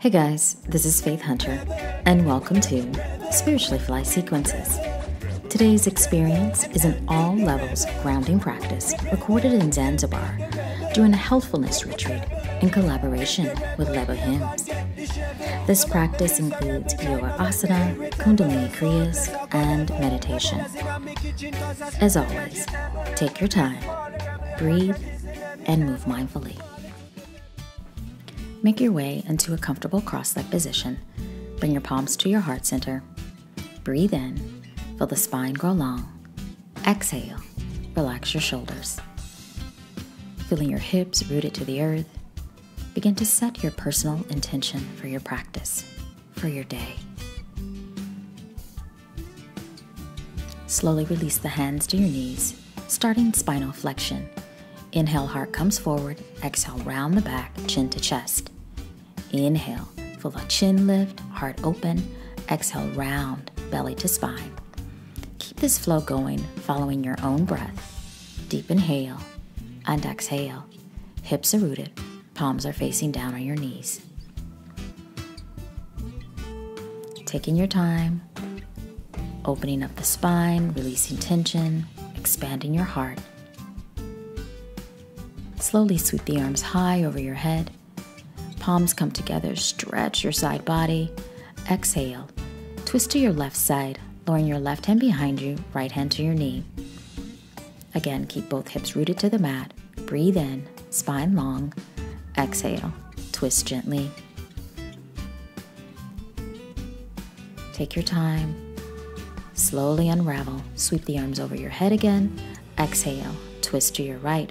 Hey guys, this is Faith Hunter, and welcome to Spiritually Fly Sequences. Today's experience is an all levels grounding practice recorded in Zanzibar during a healthfulness retreat in collaboration with Les Bohemes. This practice includes yoga asana, kundalini kriyas, and meditation. As always, take your time, breathe, and move mindfully. Make your way into a comfortable cross leg position. Bring your palms to your heart center. Breathe in, feel the spine grow long. Exhale, relax your shoulders. Feeling your hips rooted to the earth, begin to set your personal intention for your practice, for your day. Slowly release the hands to your knees, starting spinal flexion. Inhale, heart comes forward. Exhale, round the back, chin to chest. Inhale, feel the chin lift, heart open. Exhale, round, belly to spine. Keep this flow going, following your own breath. Deep inhale and exhale. Hips are rooted, palms are facing down on your knees. Taking your time, opening up the spine, releasing tension, expanding your heart. Slowly sweep the arms high over your head. Palms come together, stretch your side body. Exhale. Twist to your left side, lowering your left hand behind you, right hand to your knee. Again, keep both hips rooted to the mat. Breathe in, spine long. Exhale, twist gently. Take your time. Slowly unravel. Sweep the arms over your head again. Exhale, twist to your right.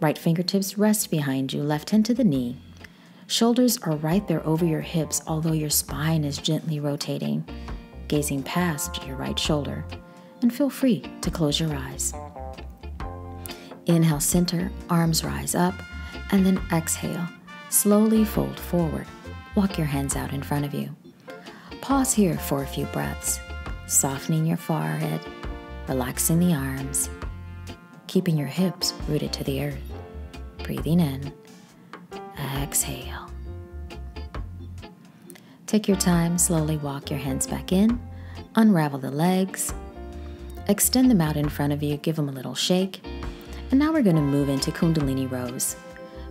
Right fingertips rest behind you, left hand to the knee. Shoulders are right there over your hips, although your spine is gently rotating, gazing past your right shoulder. And feel free to close your eyes. Inhale, center, arms rise up, and then exhale. Slowly fold forward. Walk your hands out in front of you. Pause here for a few breaths, softening your forehead, relaxing the arms, keeping your hips rooted to the earth. Breathing in, exhale. Take your time, slowly walk your hands back in, unravel the legs, extend them out in front of you, give them a little shake. And now we're going to move into Kundalini rows.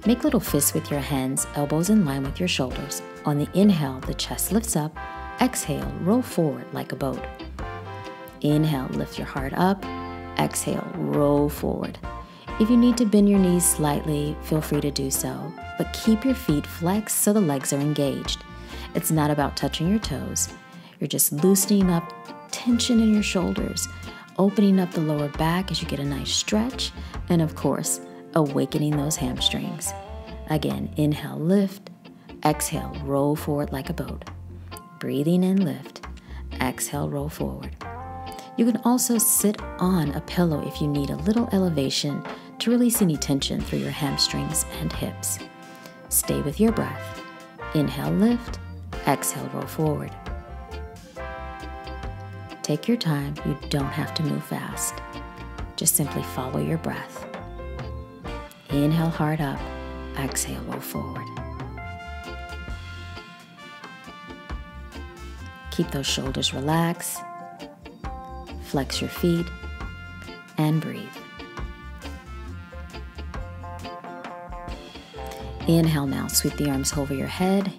Make little fists with your hands, elbows in line with your shoulders. On the inhale, the chest lifts up. Exhale, roll forward like a boat. Inhale, lift your heart up. Exhale, roll forward. If you need to bend your knees slightly, feel free to do so, but keep your feet flexed so the legs are engaged. It's not about touching your toes. You're just loosening up tension in your shoulders, opening up the lower back as you get a nice stretch, and of course, awakening those hamstrings. Again, inhale, lift. Exhale, roll forward like a boat. Breathing in, lift. Exhale, roll forward. You can also sit on a pillow if you need a little elevation to release any tension through your hamstrings and hips. Stay with your breath. Inhale, lift. Exhale, roll forward. Take your time, you don't have to move fast. Just simply follow your breath. Inhale, heart up. Exhale, roll forward. Keep those shoulders relaxed. Flex your feet and breathe. Inhale now, sweep the arms over your head.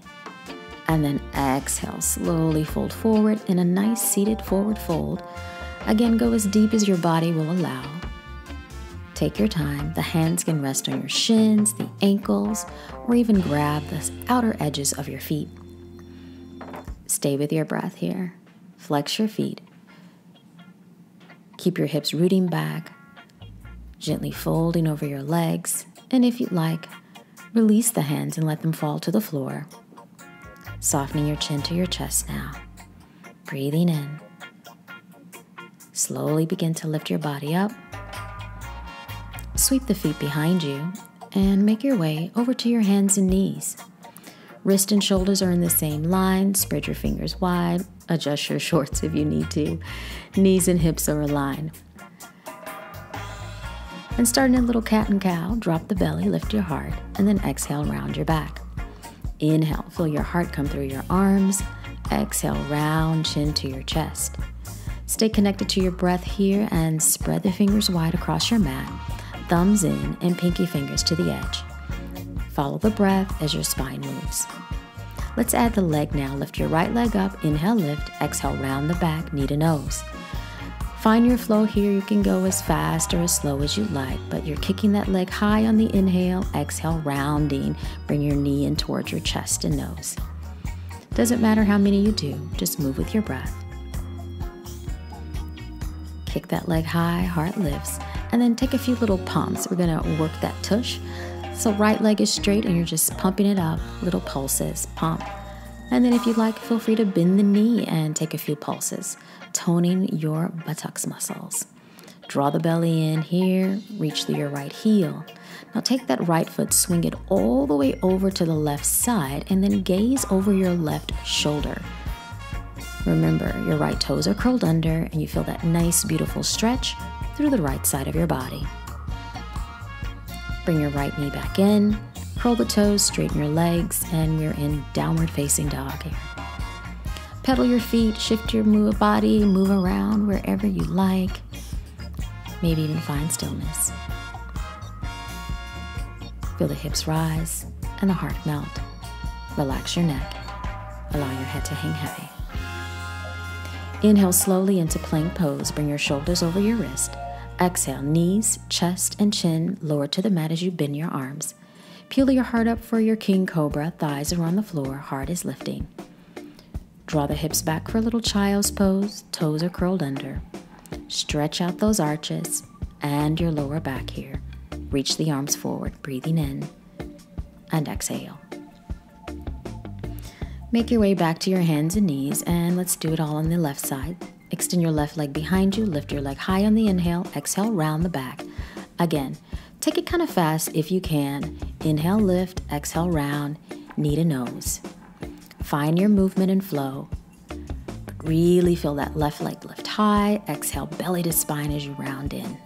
And then exhale, slowly fold forward in a nice seated forward fold. Again, go as deep as your body will allow. Take your time. The hands can rest on your shins, the ankles, or even grab the outer edges of your feet. Stay with your breath here. Flex your feet. Keep your hips rooting back, gently folding over your legs, and if you'd like, release the hands and let them fall to the floor. Softening your chin to your chest now. Breathing in. Slowly begin to lift your body up. Sweep the feet behind you and make your way over to your hands and knees. Wrist and shoulders are in the same line. Spread your fingers wide. Adjust your shorts if you need to. Knees and hips are aligned. And starting a little cat and cow, drop the belly, lift your heart, and then exhale round your back. Inhale, feel your heart come through your arms. Exhale, round chin to your chest. Stay connected to your breath here and spread the fingers wide across your mat, thumbs in and pinky fingers to the edge. Follow the breath as your spine moves. Let's add the leg now. Lift your right leg up, inhale, lift, exhale, round the back, knee to nose. Find your flow here. You can go as fast or as slow as you like, but you're kicking that leg high on the inhale, exhale, rounding. Bring your knee in towards your chest and nose. Doesn't matter how many you do, just move with your breath. Kick that leg high, heart lifts, and then take a few little pumps. We're gonna work that tush. So, right leg is straight and you're just pumping it up, little pulses, pump. And then, if you'd like, feel free to bend the knee and take a few pulses toning your buttocks muscles. Draw the belly in here, reach to your right heel. Now take that right foot, swing it all the way over to the left side, and then gaze over your left shoulder. Remember, your right toes are curled under, and you feel that nice, beautiful stretch through the right side of your body. Bring your right knee back in, curl the toes, straighten your legs, and we're in downward facing dog here. Pedal your feet, shift your move body, move around wherever you like. Maybe even find stillness. Feel the hips rise and the heart melt. Relax your neck. Allow your head to hang heavy. Inhale slowly into plank pose. Bring your shoulders over your wrist. Exhale, knees, chest, and chin lower to the mat as you bend your arms. Peel your heart up for your king cobra. Thighs are on the floor. Heart is lifting. Draw the hips back for a little child's pose, toes are curled under. Stretch out those arches and your lower back here. Reach the arms forward, breathing in and exhale. Make your way back to your hands and knees, and let's do it all on the left side. Extend your left leg behind you, lift your leg high on the inhale, exhale, round the back. Again, take it kind of fast if you can. Inhale, lift, exhale, round, knee to nose. Find your movement and flow. Really feel that left leg lift high. Exhale, belly to spine as you round in.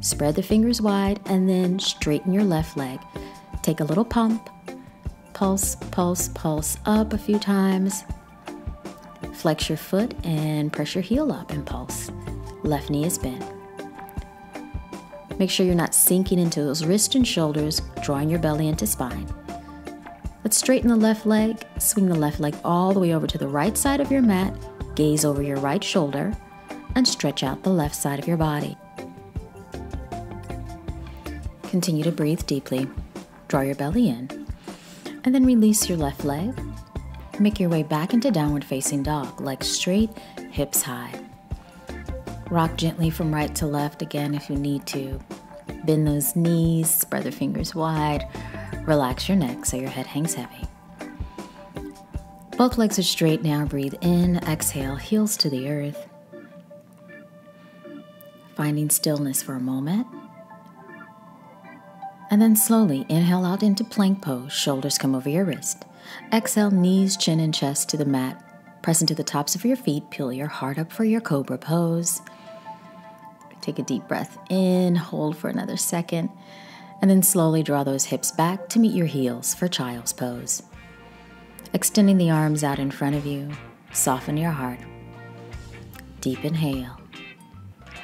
Spread the fingers wide and then straighten your left leg. Take a little pump. Pulse, pulse, pulse up a few times. Flex your foot and press your heel up and pulse. Left knee is bent. Make sure you're not sinking into those wrists and shoulders, drawing your belly into spine. Let's straighten the left leg, swing the left leg all the way over to the right side of your mat, gaze over your right shoulder, and stretch out the left side of your body. Continue to breathe deeply. Draw your belly in, and then release your left leg. Make your way back into downward facing dog, legs straight, hips high. Rock gently from right to left again if you need to. Bend those knees, spread the fingers wide, Relax your neck so your head hangs heavy. Both legs are straight now. Breathe in, exhale, heels to the earth. Finding stillness for a moment. And then slowly inhale out into plank pose. Shoulders come over your wrist. Exhale, knees, chin, and chest to the mat. Press into the tops of your feet. Peel your heart up for your cobra pose. Take a deep breath in, hold for another second and then slowly draw those hips back to meet your heels for child's pose. Extending the arms out in front of you, soften your heart. Deep inhale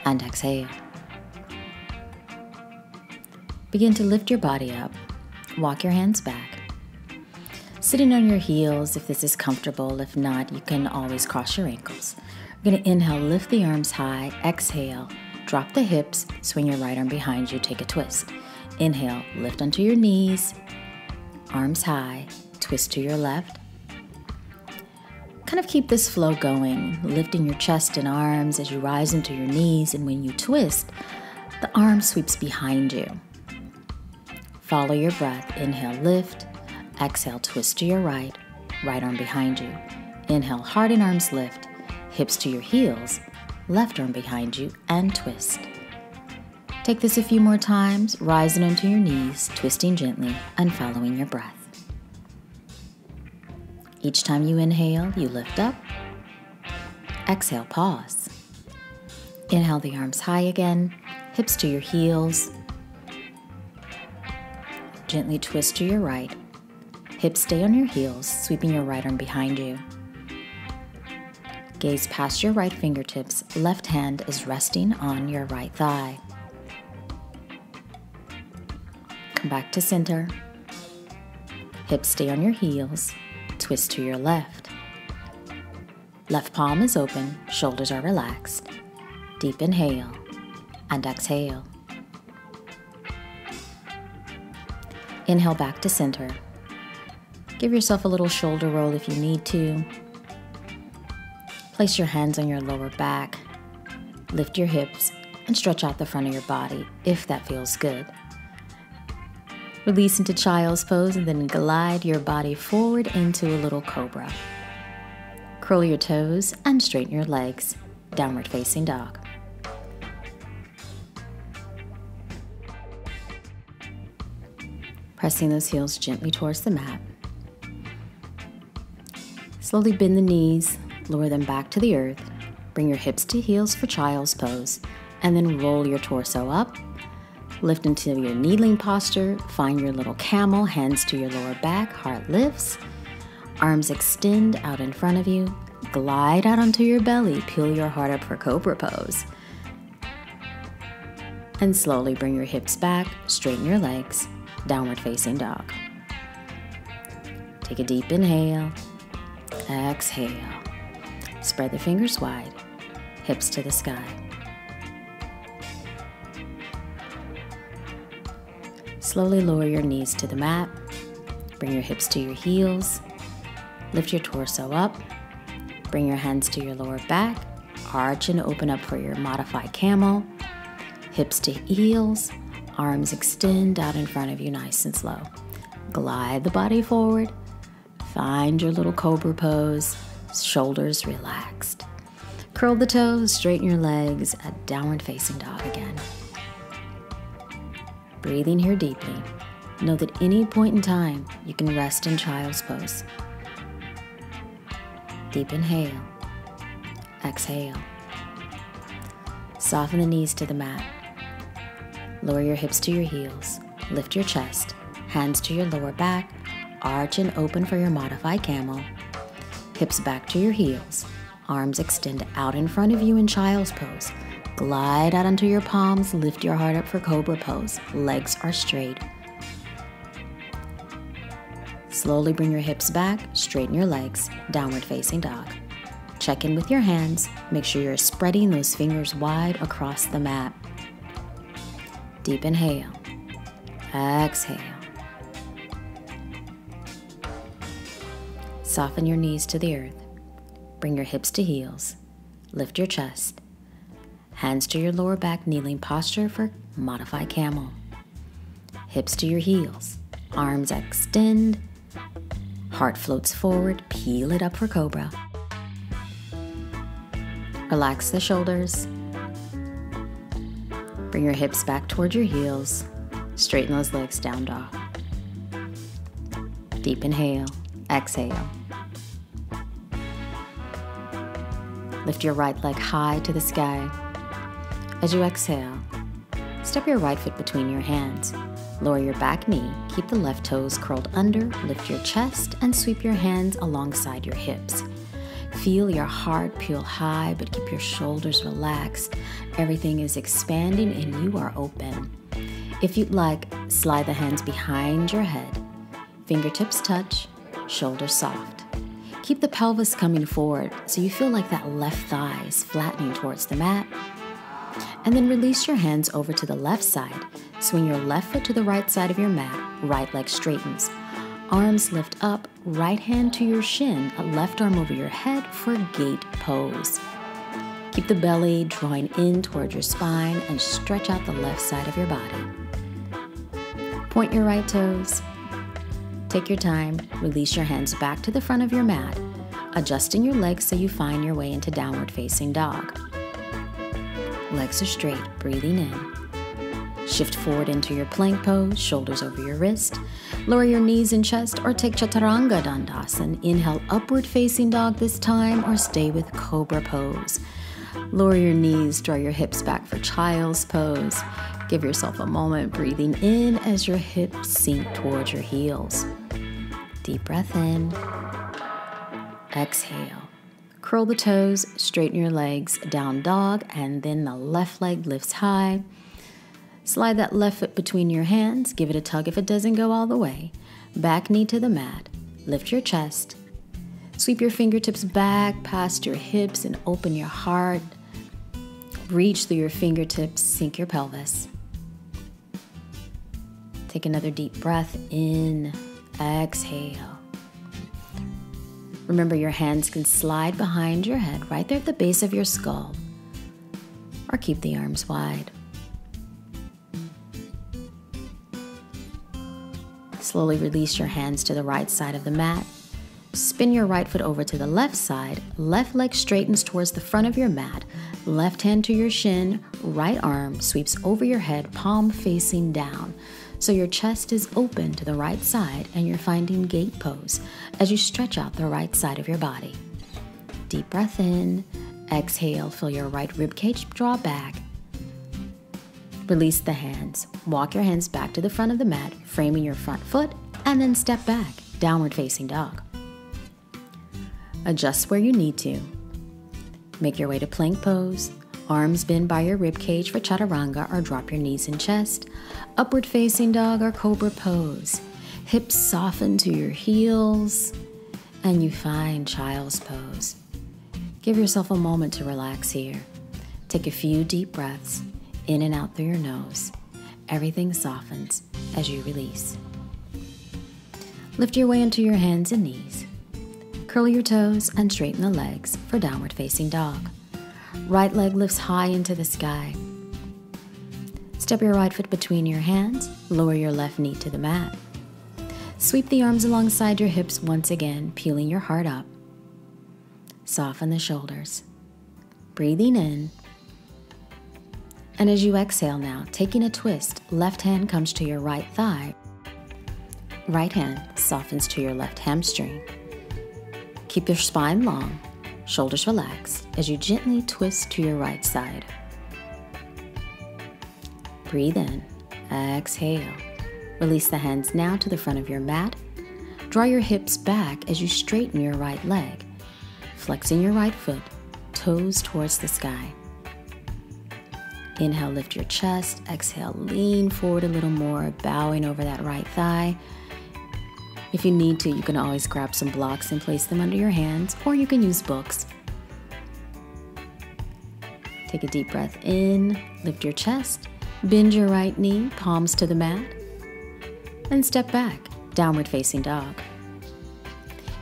and exhale. Begin to lift your body up. Walk your hands back. Sitting on your heels if this is comfortable. If not, you can always cross your ankles. We're to inhale, lift the arms high. Exhale, drop the hips, swing your right arm behind you, take a twist. Inhale, lift onto your knees, arms high, twist to your left. Kind of keep this flow going, lifting your chest and arms as you rise into your knees, and when you twist, the arm sweeps behind you. Follow your breath. Inhale, lift. Exhale, twist to your right, right arm behind you. Inhale, heart and arms lift, hips to your heels, left arm behind you, and twist. Take this a few more times, rising onto your knees, twisting gently, and following your breath. Each time you inhale, you lift up. Exhale, pause. Inhale the arms high again, hips to your heels. Gently twist to your right. Hips stay on your heels, sweeping your right arm behind you. Gaze past your right fingertips, left hand is resting on your right thigh. Back to center. Hips stay on your heels, twist to your left. Left palm is open, shoulders are relaxed. Deep inhale and exhale. Inhale back to center. Give yourself a little shoulder roll if you need to. Place your hands on your lower back. Lift your hips and stretch out the front of your body if that feels good. Release into child's pose and then glide your body forward into a little cobra. Curl your toes and straighten your legs. Downward facing dog. Pressing those heels gently towards the mat. Slowly bend the knees, lower them back to the earth. Bring your hips to heels for child's pose, and then roll your torso up Lift into your kneeling posture. Find your little camel, hands to your lower back, heart lifts. Arms extend out in front of you. Glide out onto your belly. Peel your heart up for cobra pose. And slowly bring your hips back, straighten your legs, downward facing dog. Take a deep inhale. Exhale. Spread the fingers wide, hips to the sky. Slowly lower your knees to the mat. Bring your hips to your heels. Lift your torso up. Bring your hands to your lower back. Arch and open up for your modified camel. Hips to heels. Arms extend out in front of you, nice and slow. Glide the body forward. Find your little cobra pose. Shoulders relaxed. Curl the toes, straighten your legs, a downward facing dog again. Breathing here deeply, know that any point in time you can rest in child's pose. Deep inhale, exhale. Soften the knees to the mat. Lower your hips to your heels. Lift your chest, hands to your lower back, arch and open for your modified camel. Hips back to your heels, arms extend out in front of you in child's pose Glide out onto your palms, lift your heart up for cobra pose. Legs are straight. Slowly bring your hips back, straighten your legs, downward facing dog. Check in with your hands, make sure you're spreading those fingers wide across the mat. Deep inhale, exhale. Soften your knees to the earth. Bring your hips to heels. Lift your chest. Hands to your lower back kneeling posture for modified camel. Hips to your heels. Arms extend. Heart floats forward. Peel it up for cobra. Relax the shoulders. Bring your hips back towards your heels. Straighten those legs down dog. Deep inhale. Exhale. Lift your right leg high to the sky. As you exhale, step your right foot between your hands. Lower your back knee, keep the left toes curled under, lift your chest, and sweep your hands alongside your hips. Feel your heart peel high, but keep your shoulders relaxed. Everything is expanding and you are open. If you'd like, slide the hands behind your head. Fingertips touch, shoulders soft. Keep the pelvis coming forward so you feel like that left thigh is flattening towards the mat and then release your hands over to the left side. Swing your left foot to the right side of your mat, right leg straightens. Arms lift up, right hand to your shin, a left arm over your head for gate pose. Keep the belly drawing in toward your spine and stretch out the left side of your body. Point your right toes. Take your time, release your hands back to the front of your mat, adjusting your legs so you find your way into downward facing dog. Legs are straight, breathing in. Shift forward into your plank pose, shoulders over your wrist. Lower your knees and chest or take Chaturanga Dandasana. Inhale, upward facing dog this time or stay with Cobra pose. Lower your knees, draw your hips back for child's pose. Give yourself a moment breathing in as your hips sink towards your heels. Deep breath in. Exhale. Curl the toes, straighten your legs, down dog, and then the left leg lifts high. Slide that left foot between your hands, give it a tug if it doesn't go all the way. Back knee to the mat, lift your chest. Sweep your fingertips back past your hips and open your heart. Reach through your fingertips, sink your pelvis. Take another deep breath in, exhale. Remember, your hands can slide behind your head, right there at the base of your skull, or keep the arms wide. Slowly release your hands to the right side of the mat. Spin your right foot over to the left side. Left leg straightens towards the front of your mat. Left hand to your shin. Right arm sweeps over your head, palm facing down. So your chest is open to the right side and you're finding gate pose as you stretch out the right side of your body. Deep breath in, exhale, feel your right rib cage draw back. Release the hands. Walk your hands back to the front of the mat, framing your front foot, and then step back, downward facing dog. Adjust where you need to. Make your way to plank pose. Arms bend by your rib cage for chaturanga or drop your knees and chest. Upward facing dog or cobra pose. Hips soften to your heels and you find child's pose. Give yourself a moment to relax here. Take a few deep breaths in and out through your nose. Everything softens as you release. Lift your way into your hands and knees. Curl your toes and straighten the legs for downward facing dog. Right leg lifts high into the sky. Step your right foot between your hands, lower your left knee to the mat. Sweep the arms alongside your hips once again, peeling your heart up. Soften the shoulders. Breathing in. And as you exhale now, taking a twist, left hand comes to your right thigh. Right hand softens to your left hamstring. Keep your spine long, shoulders relaxed as you gently twist to your right side. Breathe in, exhale. Release the hands now to the front of your mat. Draw your hips back as you straighten your right leg, flexing your right foot, toes towards the sky. Inhale, lift your chest. Exhale, lean forward a little more, bowing over that right thigh. If you need to, you can always grab some blocks and place them under your hands, or you can use books. Take a deep breath in, lift your chest, Bend your right knee, palms to the mat, and step back, downward facing dog.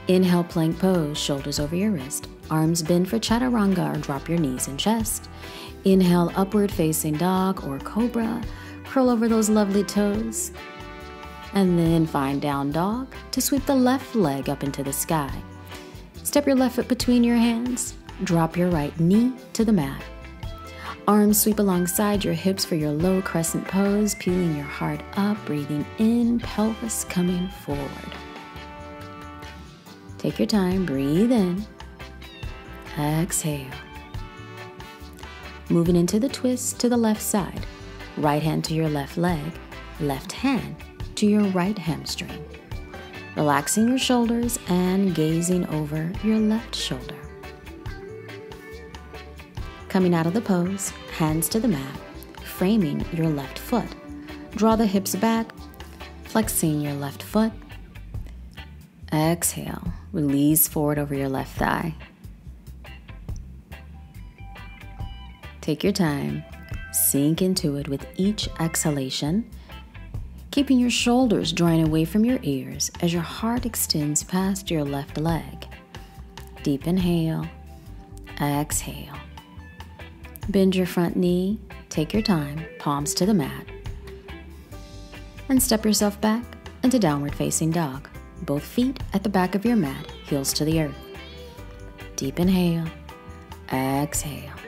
Inhale, plank pose, shoulders over your wrist, arms bend for chaturanga or drop your knees and chest. Inhale, upward facing dog or cobra, curl over those lovely toes. And then find down dog to sweep the left leg up into the sky. Step your left foot between your hands, drop your right knee to the mat. Arms sweep alongside your hips for your low crescent pose, peeling your heart up, breathing in, pelvis coming forward. Take your time, breathe in, exhale. Moving into the twist to the left side, right hand to your left leg, left hand to your right hamstring. Relaxing your shoulders and gazing over your left shoulder. Coming out of the pose, hands to the mat, framing your left foot. Draw the hips back, flexing your left foot. Exhale, release forward over your left thigh. Take your time, sink into it with each exhalation, keeping your shoulders drawing away from your ears as your heart extends past your left leg. Deep inhale, exhale. Bend your front knee, take your time, palms to the mat, and step yourself back into downward facing dog. Both feet at the back of your mat, heels to the earth. Deep inhale, exhale.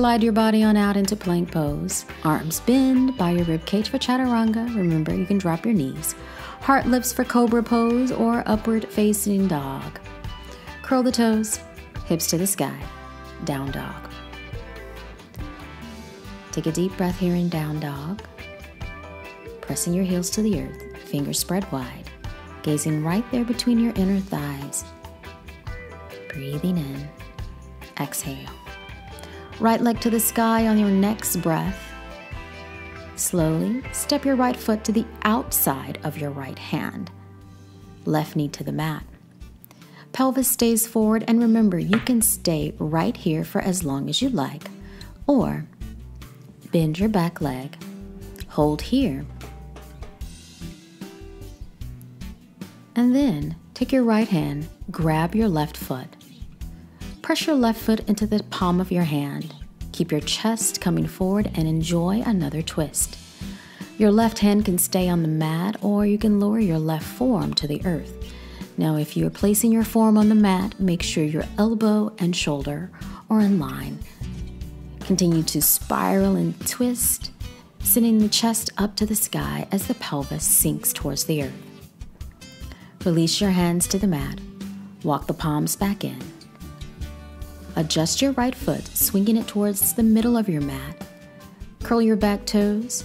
Glide your body on out into plank pose. Arms bend by your rib cage for chaturanga. Remember, you can drop your knees. Heart lifts for cobra pose or upward facing dog. Curl the toes, hips to the sky, down dog. Take a deep breath here in down dog. Pressing your heels to the earth, fingers spread wide. gazing right there between your inner thighs. Breathing in, exhale. Right leg to the sky on your next breath. Slowly step your right foot to the outside of your right hand, left knee to the mat. Pelvis stays forward, and remember, you can stay right here for as long as you like, or bend your back leg, hold here, and then take your right hand, grab your left foot. Press your left foot into the palm of your hand. Keep your chest coming forward and enjoy another twist. Your left hand can stay on the mat or you can lower your left forearm to the earth. Now, if you are placing your forearm on the mat, make sure your elbow and shoulder are in line. Continue to spiral and twist, sending the chest up to the sky as the pelvis sinks towards the earth. Release your hands to the mat. Walk the palms back in. Adjust your right foot, swinging it towards the middle of your mat. Curl your back toes.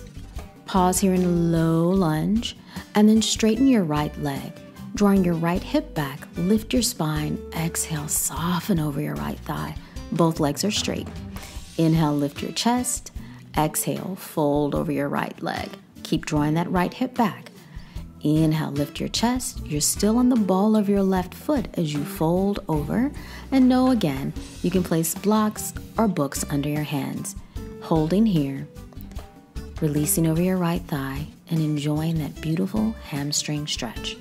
Pause here in a low lunge, and then straighten your right leg Drawing your right hip back, lift your spine. Exhale, soften over your right thigh. Both legs are straight. Inhale, lift your chest. Exhale, fold over your right leg. Keep drawing that right hip back. Inhale, lift your chest. You're still on the ball of your left foot as you fold over. And know again, you can place blocks or books under your hands. Holding here, releasing over your right thigh, and enjoying that beautiful hamstring stretch.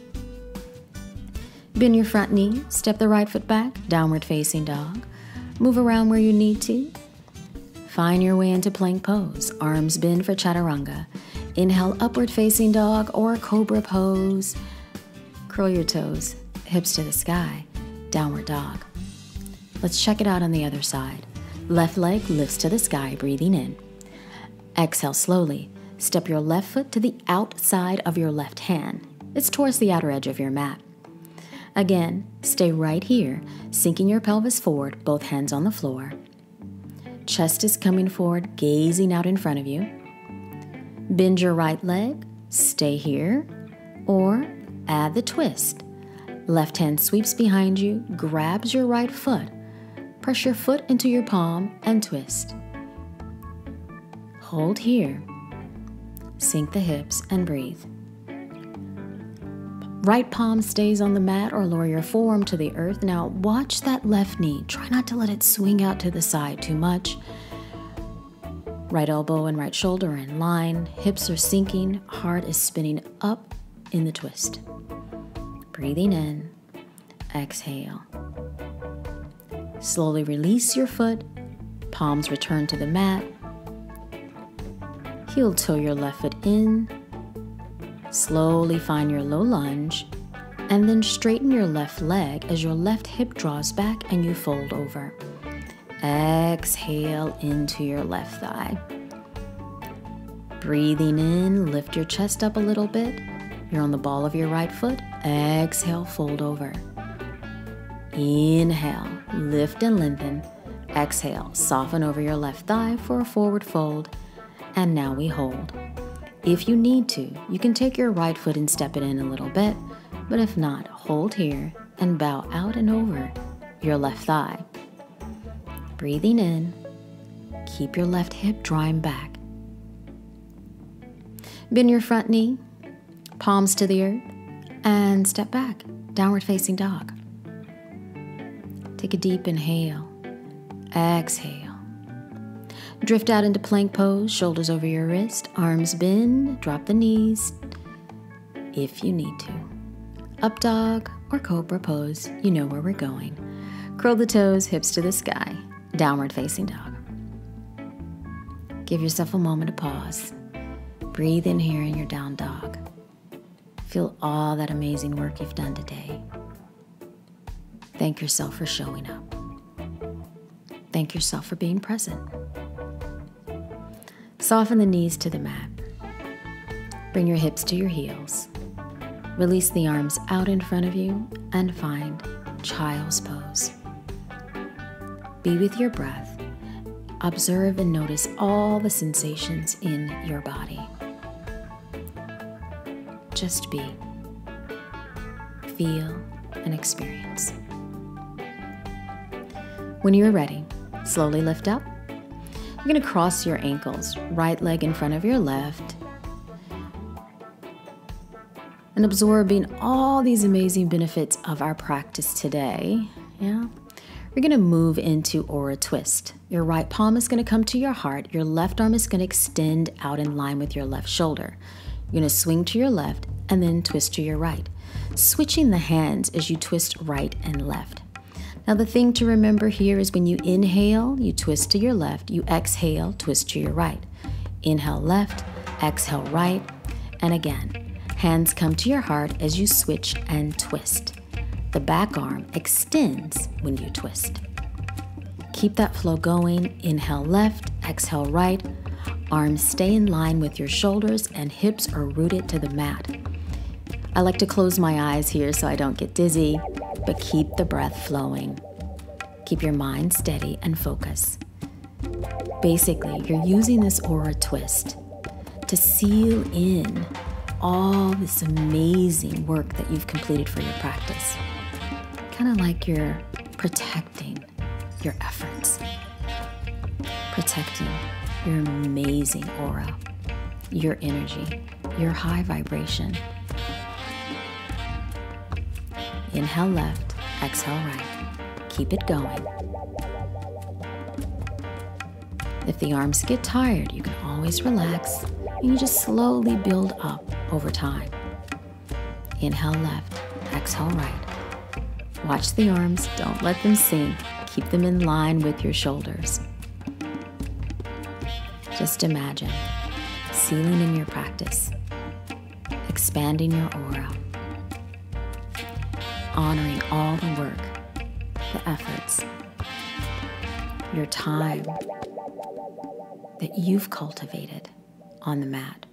Bend your front knee, step the right foot back, downward facing dog. Move around where you need to. Find your way into plank pose, arms bend for chaturanga. Inhale, upward facing dog or cobra pose. Curl your toes, hips to the sky, downward dog. Let's check it out on the other side. Left leg lifts to the sky, breathing in. Exhale slowly. Step your left foot to the outside of your left hand. It's towards the outer edge of your mat. Again, stay right here, sinking your pelvis forward, both hands on the floor. Chest is coming forward, gazing out in front of you. Bend your right leg, stay here, or add the twist. Left hand sweeps behind you, grabs your right foot. Press your foot into your palm and twist. Hold here. Sink the hips and breathe. Right palm stays on the mat or lower your forearm to the earth. Now, watch that left knee. Try not to let it swing out to the side too much. Right elbow and right shoulder are in line. Hips are sinking. Heart is spinning up in the twist. Breathing in. Exhale. Slowly release your foot. Palms return to the mat. Heel toe your left foot in Slowly find your low lunge and then straighten your left leg as your left hip draws back and you fold over. Exhale into your left thigh. Breathing in, lift your chest up a little bit. You're on the ball of your right foot. Exhale, fold over. Inhale, lift and lengthen. Exhale, soften over your left thigh for a forward fold. And now we hold. If you need to, you can take your right foot and step it in a little bit, but if not, hold here and bow out and over your left thigh. Breathing in, keep your left hip drawing back. Bend your front knee, palms to the earth, and step back, downward facing dog. Take a deep inhale, exhale. Drift out into plank pose, shoulders over your wrist, arms bend, drop the knees if you need to. Up dog or cobra pose, you know where we're going. Curl the toes, hips to the sky, downward facing dog. Give yourself a moment to pause. Breathe in here in your down dog. Feel all that amazing work you've done today. Thank yourself for showing up. Thank yourself for being present. Soften the knees to the mat. Bring your hips to your heels. Release the arms out in front of you and find child's pose. Be with your breath. Observe and notice all the sensations in your body. Just be. feel, and experience. When you are ready, slowly lift up. You're going to cross your ankles, right leg in front of your left, and absorbing all these amazing benefits of our practice today. Yeah. We're going to move into aura twist. Your right palm is going to come to your heart. Your left arm is going to extend out in line with your left shoulder. You're going to swing to your left and then twist to your right, switching the hands as you twist right and left. Now, the thing to remember here is when you inhale, you twist to your left, you exhale, twist to your right. Inhale left, exhale right, and again. Hands come to your heart as you switch and twist. The back arm extends when you twist. Keep that flow going. Inhale left, exhale right. Arms stay in line with your shoulders and hips are rooted to the mat. I like to close my eyes here so I don't get dizzy, but keep the breath flowing. Keep your mind steady and focus. Basically, you're using this aura twist to seal in all this amazing work that you've completed for your practice kind of like you're protecting your efforts, protecting your amazing aura, your energy, your high vibration. Inhale left, exhale right. Keep it going. If the arms get tired, you can always relax and you just slowly build up over time. Inhale left, exhale right. Watch the arms, don't let them sink. Keep them in line with your shoulders. Just imagine sealing in your practice, expanding your aura, honoring all the work, the efforts, your time that you've cultivated on the mat.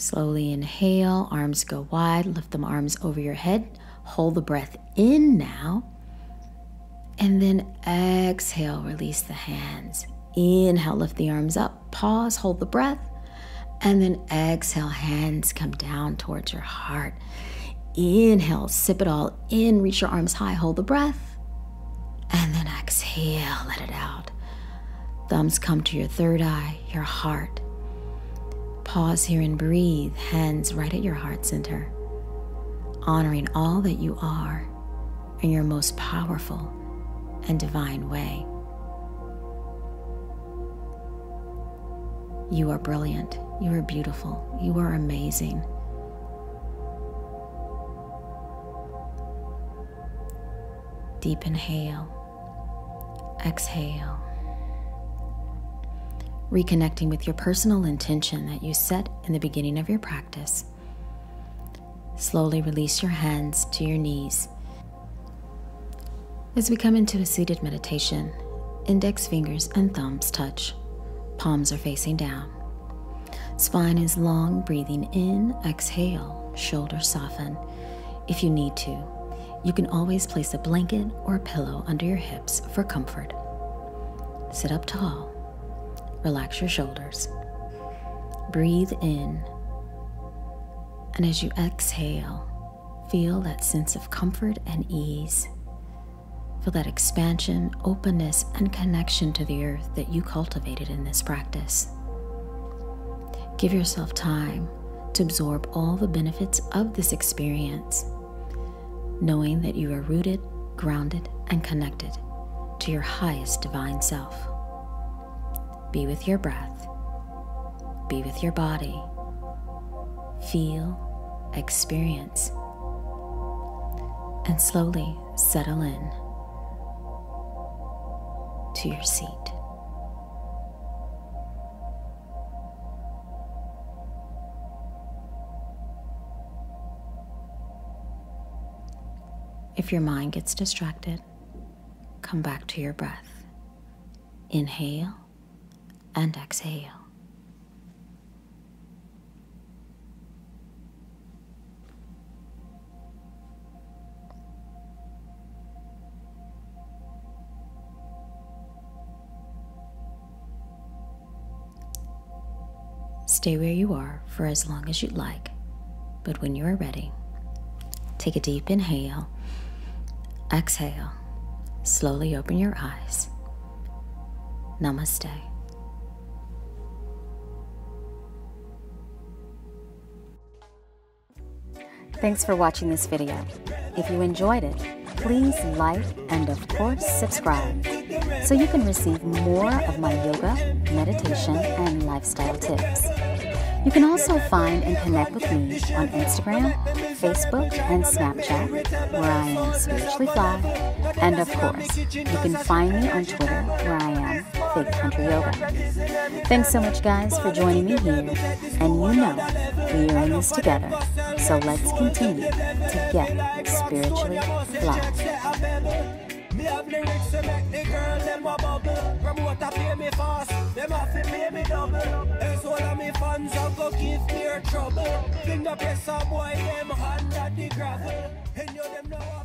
Slowly inhale, arms go wide, lift them arms over your head. Hold the breath in now. And then exhale, release the hands. Inhale, lift the arms up. Pause, hold the breath. And then exhale, hands come down towards your heart. Inhale, sip it all in, reach your arms high, hold the breath. And then exhale, let it out. Thumbs come to your third eye, your heart. Pause here and breathe, hands right at your heart center, honoring all that you are in your most powerful and divine way. You are brilliant. You are beautiful. You are amazing. Deep inhale, exhale reconnecting with your personal intention that you set in the beginning of your practice. Slowly release your hands to your knees. As we come into a seated meditation, index fingers and thumbs touch, palms are facing down. Spine is long, breathing in, exhale, shoulders soften. If you need to, you can always place a blanket or a pillow under your hips for comfort. Sit up tall relax your shoulders. Breathe in. And as you exhale, feel that sense of comfort and ease. Feel that expansion, openness, and connection to the earth that you cultivated in this practice. Give yourself time to absorb all the benefits of this experience, knowing that you are rooted, grounded, and connected to your highest divine self. Be with your breath. Be with your body. Feel, experience, and slowly settle in to your seat. If your mind gets distracted, come back to your breath. Inhale and exhale. Stay where you are for as long as you'd like, but when you are ready, take a deep inhale, exhale, slowly open your eyes. Namaste. Thanks for watching this video. If you enjoyed it, please like and of course subscribe so you can receive more of my yoga, meditation, and lifestyle tips. You can also find and connect with me on Instagram, Facebook, and Snapchat, where I am Spiritually Fly. And of course, you can find me on Twitter, where I am Yoga. Thanks so much, guys, for joining me here. And you know, we are in this together. So let's continue to get spiritually fly. Me have lyrics to make the them a bubble. Promoter pay me fast, them have to pay me double. All of me fans go give me trouble. Press a boy them hand at the gravel. And you them know